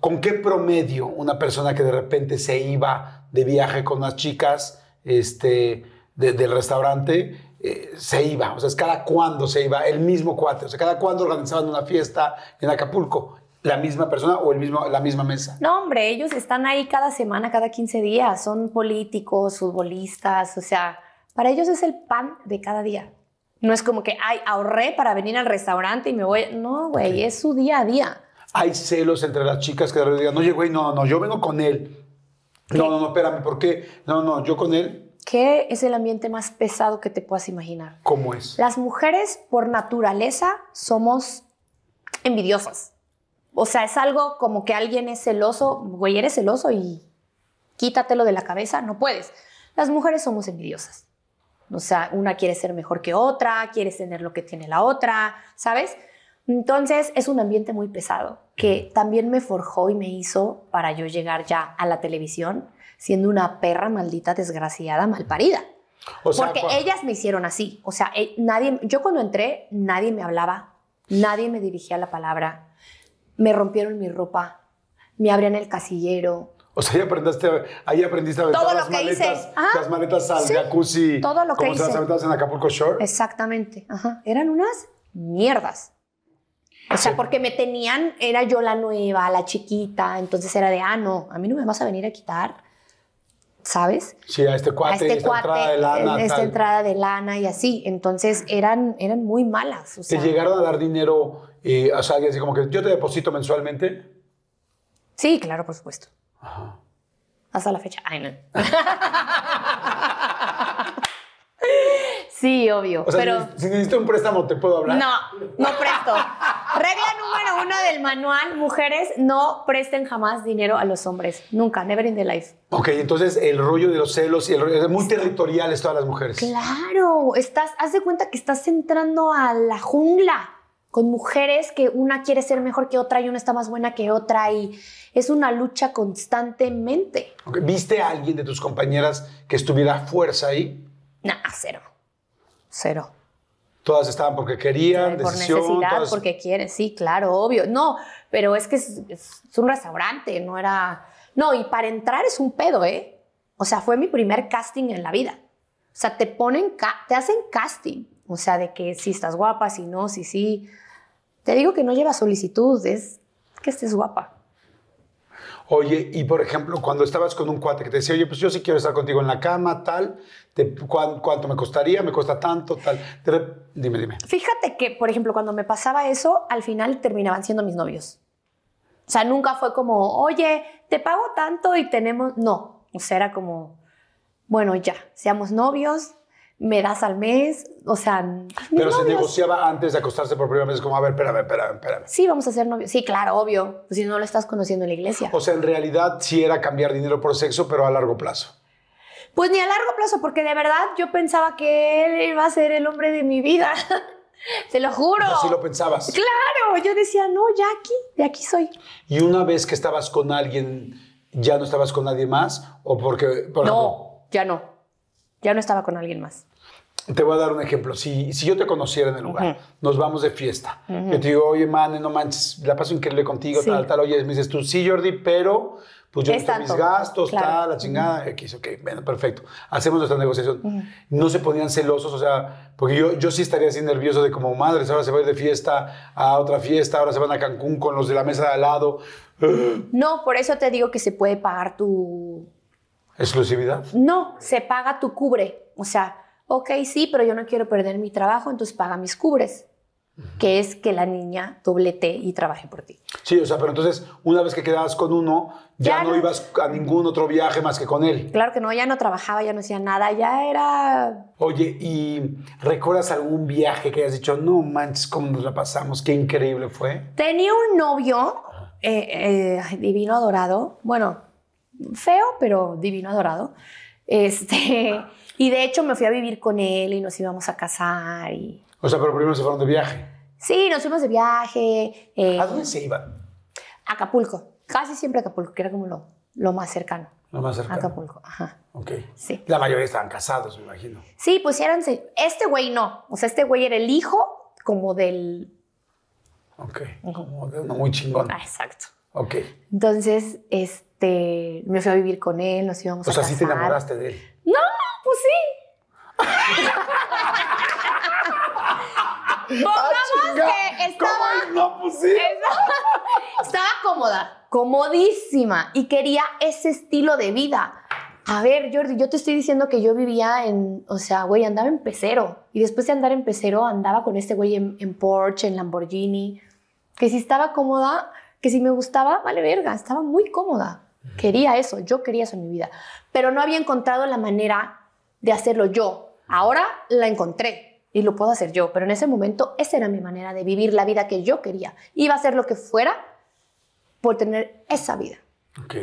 ¿Con qué promedio una persona que de repente se iba de viaje con unas chicas este, de- del restaurante eh, se iba? O sea, es cada cuándo se iba, el mismo cuate. O sea, cada cuándo organizaban una fiesta en Acapulco. ¿La misma persona o el mismo, la misma mesa? No, hombre, ellos están ahí cada semana, cada 15 días. Son políticos, futbolistas, o sea, para ellos es el pan de cada día. No es como que, ay, ahorré para venir al restaurante y me voy. No, güey, es su día a día. Hay celos entre las chicas que de repente digan, oye, güey, no, no, yo vengo con él. No, no, no, espérame, ¿por qué? No, no, yo con él, ¿Qué es el ambiente más pesado que te puedas imaginar? ¿cómo es? Las mujeres, por naturaleza, somos envidiosas. O sea, es algo como que alguien es celoso, güey, eres celoso y quítatelo de la cabeza, no puedes. Las mujeres somos envidiosas. O sea, una quiere ser mejor que otra, quiere tener lo que tiene la otra, ¿sabes? Entonces es un ambiente muy pesado que también me forjó y me hizo para yo llegar ya a la televisión siendo una perra maldita, desgraciada, malparida. O sea, Porque ellas me hicieron así. O sea, eh, nadie, yo cuando entré, nadie me hablaba, nadie me dirigía la palabra, me rompieron mi ropa, me abrían el casillero. O sea, ahí aprendiste, ahí aprendiste a aventar Todo lo las que maletas, hice. Ajá. las maletas al Sí, jacuzzi. todo lo que como se las hice. aventabas en Acapulco Shore. Exactamente. Ajá. Eran unas mierdas. O sea, porque me tenían, era yo la nueva, la chiquita, entonces era de, ah, no, a mí no me vas a venir a quitar, ¿sabes? Sí, a este a cuate, este esta cuate, entrada de lana. esta tal. entrada de lana y así. Entonces eran, eran muy malas. O ¿Te llegaron a dar dinero, eh, o sea, así como que yo te deposito mensualmente? Sí, claro, por supuesto. Ajá. Hasta la fecha. Ay, no. sí, obvio. O sea, pero si necesito un préstamo, ¿te puedo hablar? no, no presto. Regla número uno del manual, mujeres, no presten jamás dinero a los hombres. Nunca, never in the life. Ok, entonces el rollo de los celos y el rollo, muy territoriales todas las mujeres. Claro, estás, haz de cuenta que estás entrando a la jungla con mujeres que una quiere ser mejor que otra y una está más buena que otra y es una lucha constantemente. ¿Viste a alguien de tus compañeras que estuviera a fuerza ahí? Nah, cero. Cero. Todas estaban porque querían, por decisión. necesidad, todas- porque quieren, sí, claro, obvio. No, pero es que es, es un restaurante, no era... No, y para entrar es un pedo, ¿eh? O sea, fue mi primer casting en la vida. O sea, te ponen, te hacen casting. O sea, de que si estás guapa, si no, si sí. Te digo que no lleva solicitud, es que estés guapa. Oye, y por ejemplo, cuando estabas con un cuate que te decía, oye, pues yo sí quiero estar contigo en la cama, tal, te- ¿cuán- ¿cuánto me costaría? ¿Me cuesta tanto? Tal. Dime, dime. Fíjate que, por ejemplo, cuando me pasaba eso, al final terminaban siendo mis novios. O sea, nunca fue como, oye, te pago tanto y tenemos. No. O sea, era como, bueno, ya, seamos novios, me das al mes. O sea, Pero se negociaba antes de acostarse por primera vez, como, a ver, espérame, espérame, espérame. Sí, vamos a ser novios. Sí, claro, obvio. Pues si no lo estás conociendo en la iglesia. O sea, en realidad sí era cambiar dinero por sexo, pero a largo plazo. Pues ni a largo plazo, porque de verdad yo pensaba que él iba a ser el hombre de mi vida. Te lo juro. Así lo pensabas. Claro, yo decía, no, ya aquí, de aquí soy. Y una vez que estabas con alguien, ¿ya no estabas con nadie más? ¿O porque, por ejemplo, No, ya no. Ya no estaba con alguien más. Te voy a dar un ejemplo. Si, si yo te conociera en el lugar, nos vamos de fiesta. Yo te digo, oye, man, no manches, la paso increíble contigo, Sí. tal, tal. Oye, me dices tú, sí, Jordi, pero pues yo necesito mis gastos, Claro. tal, la chingada, X, ok, bueno, perfecto. Hacemos nuestra negociación. No se ponían celosos, o sea, porque yo, yo sí estaría así nervioso de como, madres, ahora se va a ir de fiesta a otra fiesta, ahora se van a Cancún con los de la mesa de al lado. No, por eso te digo que se puede pagar tu... Exclusividad. No, se paga tu cubre. O sea, ok, sí, pero yo no quiero perder mi trabajo, entonces paga mis cubres. Que es que la niña doblete y trabaje por ti. Sí, o sea, pero entonces, una vez que quedabas con uno, ya, Ya no no. ibas a ningún otro viaje más que con él. Claro que no, ya no trabajaba, ya no hacía nada, ya era... Oye, ¿y recuerdas algún viaje que hayas dicho, no manches, cómo nos la pasamos, qué increíble fue? Tenía un novio eh, eh, divino adorado, bueno, feo, pero divino adorado. Este, y de hecho me fui a vivir con él y nos íbamos a casar y... O sea, pero primero se fueron de viaje. Sí, nos fuimos de viaje. eh, ¿A dónde se iban? Acapulco, casi siempre Acapulco, que era como lo, lo más cercano. Lo más cercano. Acapulco, ajá. Ok. Sí. La mayoría estaban casados, me imagino. Sí, pues eran. Este güey no. O sea, este güey era el hijo como del. Ok. Como de uno muy chingón. Ah, exacto. Ok. Entonces, este, me fui a vivir con él, nos íbamos O a sea, casar. sí te enamoraste de él. No, pues sí. Pongamos que estaba, Ah, ¿Cómo? No, pues sí. estaba, estaba cómoda, comodísima y quería ese estilo de vida. A ver, Jordi, yo te estoy diciendo que yo vivía en, o sea, güey, andaba en pecero. Y después de andar en pecero, andaba con este güey en, en Porsche, en Lamborghini. Que si estaba cómoda, que si me gustaba, vale verga, estaba muy cómoda. Quería eso, yo quería eso en mi vida. Pero no había encontrado la manera de hacerlo yo. Ahora la encontré y lo puedo hacer yo. Pero en ese momento, esa era mi manera de vivir la vida que yo quería. Iba a hacer lo que fuera por tener esa vida. Ok.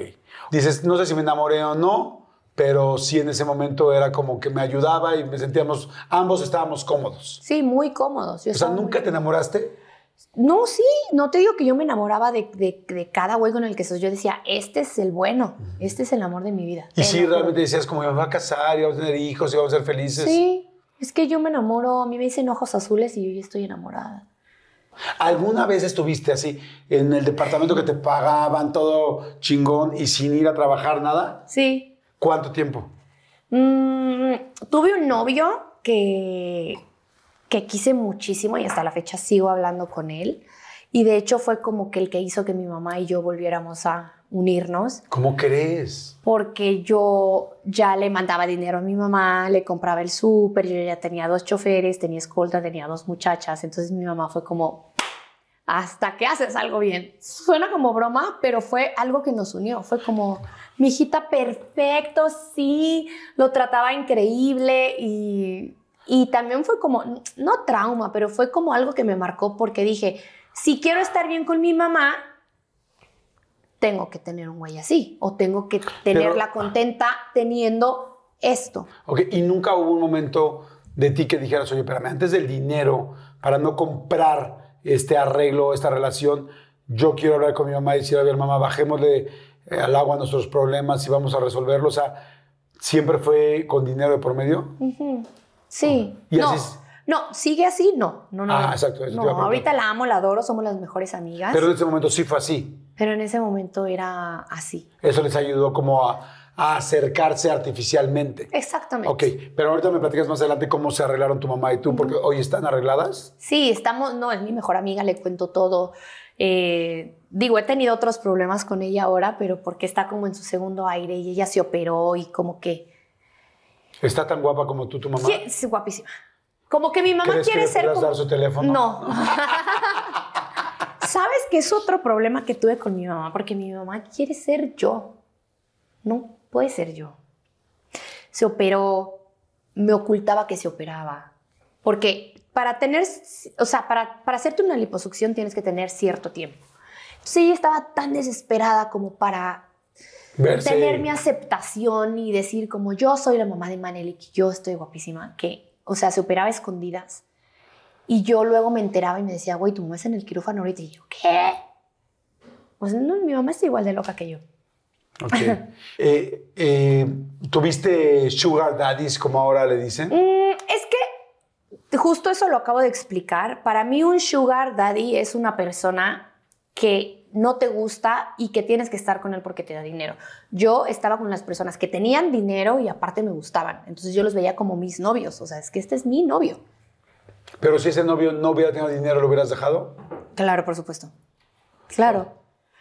Dices, no sé si me enamoré o no, pero sí en ese momento era como que me ayudaba y me sentíamos, ambos estábamos cómodos. Sí, muy cómodos. Yo O sea, estaba muy ¿nunca te enamoraste? No, sí, no te digo que yo me enamoraba de, de- de cada güey con el que soy. Yo decía, este es el bueno, este es el amor de mi vida. Y sí, realmente decías como, me voy a casar y vamos a tener hijos y vamos a ser felices. Sí, es que yo me enamoro, a mí me dicen ojos azules y yo ya estoy enamorada. ¿Alguna vez estuviste así en el departamento que te pagaban todo chingón y sin ir a trabajar nada? Sí. ¿Cuánto tiempo? Mm, tuve un novio que, que quise muchísimo y hasta la fecha sigo hablando con él. Y de hecho fue como que el que hizo que mi mamá y yo volviéramos a unirnos. ¿Cómo crees? porque yo ya le mandaba dinero a mi mamá, le compraba el súper, yo ya tenía dos choferes, tenía escolta, tenía dos muchachas, entonces mi mamá fue como, hasta que haces algo bien. Suena como broma, pero fue algo que nos unió, fue como, mi hijita perfecto, sí, lo trataba increíble y, y también fue como, no trauma, pero fue como algo que me marcó porque dije, si quiero estar bien con mi mamá, tengo que tener un güey así o tengo que tenerla contenta teniendo esto. Ok, y nunca hubo un momento de ti que dijeras, oye, espérame, antes del dinero, para no comprar este arreglo, esta relación, yo quiero hablar con mi mamá y decir, a ver, mamá, bajémosle eh, al agua nuestros problemas y vamos a resolverlos. O sea, siempre fue con dinero de por medio. Ujú. Sí. Y no, así es- no, sigue así, no. No, no. Ah, no. exacto, eso te No, iba a preguntar. ahorita la amo, la adoro, somos las mejores amigas. Pero Pero, en ese momento sí fue así. en ese momento era así. Eso les ayudó como a, a acercarse artificialmente. Exactamente. Ok, pero ahorita me platicas más adelante cómo se arreglaron tu mamá y tú, porque hoy están arregladas. Sí, estamos, no, es mi mejor amiga, le cuento todo. Eh, digo, he tenido otros problemas con ella ahora, pero porque está como en su segundo aire y ella se operó y como que ¿Está tan guapa como tú, tu mamá? Sí, es guapísima. Como que mi mamá ¿Crees que quiere le ser como... dar su teléfono? No. ¿Sabes qué es otro problema que tuve con mi mamá? Porque mi mamá quiere ser yo. No puede ser yo. Se operó, me ocultaba que se operaba. Porque para tener, o sea, para, para hacerte una liposucción tienes que tener cierto tiempo. Entonces ella estaba tan desesperada como para Verse. tener mi aceptación y decir como yo soy la mamá de Maneli, que yo estoy guapísima, que, o sea, se operaba a escondidas. Y yo luego me enteraba y me decía, güey, tu mamá está en el quirófano ahorita. Y yo, ¿qué? Pues no, mi mamá está igual de loca que yo. Ok. Eh, eh, ¿Tuviste sugar daddies, como ahora le dicen? Mm, es que justo eso lo acabo de explicar. Para mí un sugar daddy es una persona que no te gusta y que tienes que estar con él porque te da dinero. Yo estaba con las personas que tenían dinero y aparte me gustaban. Entonces yo los veía como mis novios. O sea, es que este es mi novio. Pero si ese novio no hubiera tenido dinero, ¿lo hubieras dejado? Claro, por supuesto. Claro.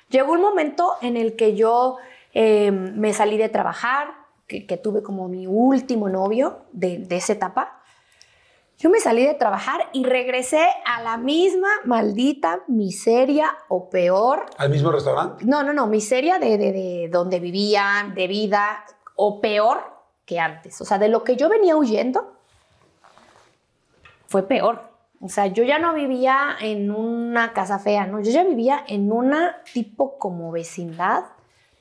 Llegó un momento en el que yo eh, me salí de trabajar, que, que tuve como mi último novio de, de esa etapa. Yo me salí de trabajar y regresé a la misma maldita miseria o peor. ¿Al mismo restaurante? No, no, no, miseria de, de, de donde vivía, de vida, o peor que antes. O sea, de lo que yo venía huyendo, fue peor. O sea, yo ya no vivía en una casa fea, ¿no? Yo ya vivía en una tipo como vecindad,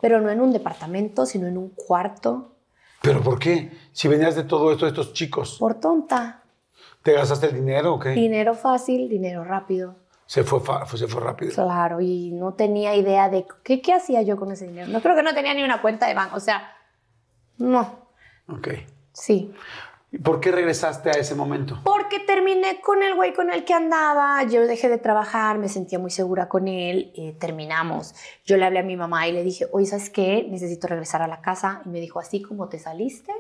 pero no en un departamento, sino en un cuarto. ¿Pero por qué? Si venías de todo esto de estos chicos, Por tonta. ¿Te gastaste el dinero o qué? Dinero fácil, dinero rápido. Se fue, se fue rápido. Claro, y no tenía idea de qué, qué hacía yo con ese dinero. No creo que no tenía ni una cuenta de banco. O sea, no, Ok. sí. ¿Y por qué regresaste a ese momento? Porque terminé con el güey con el que andaba, yo dejé de trabajar, me sentía muy segura con él, eh, terminamos. Yo le hablé a mi mamá y le dije, oye, ¿sabes qué? Necesito regresar a la casa. Y me dijo, así como te saliste,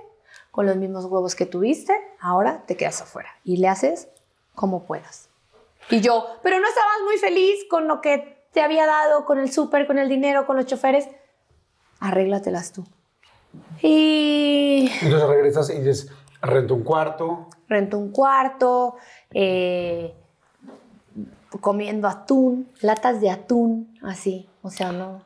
con los mismos huevos que tuviste, ahora te quedas afuera y le haces como puedas. Y yo, pero no estabas muy feliz con lo que te había dado, con el súper, con el dinero, con los choferes. Arréglatelas tú. Y... Entonces regresas y dices, rento un cuarto. Rento un cuarto, eh, comiendo atún, latas de atún, así, o sea, no.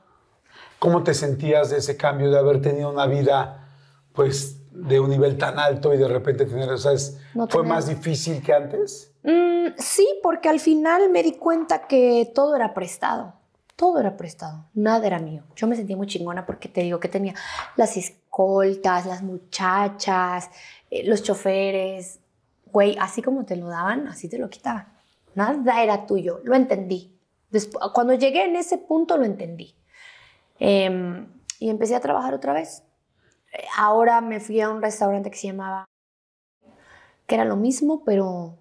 ¿Cómo te sentías de ese cambio de haber tenido una vida, pues, de un nivel tan alto y de repente tener, o sea, No ¿fue tener- más difícil que antes? Mm, sí, porque al final me di cuenta que todo era prestado. Todo era prestado, nada era mío. Yo me sentía muy chingona porque te digo que tenía las escoltas, las muchachas, eh, los choferes. Güey, así como te lo daban, así te lo quitaban. Nada era tuyo, lo entendí. Despu- cuando llegué en ese punto lo entendí. Em, y empecé a trabajar otra vez. Ahora me fui a un restaurante que se llamaba, que era lo mismo, pero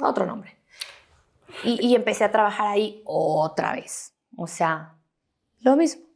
otro nombre. Y, y empecé a trabajar ahí otra vez. O sea, lo mismo.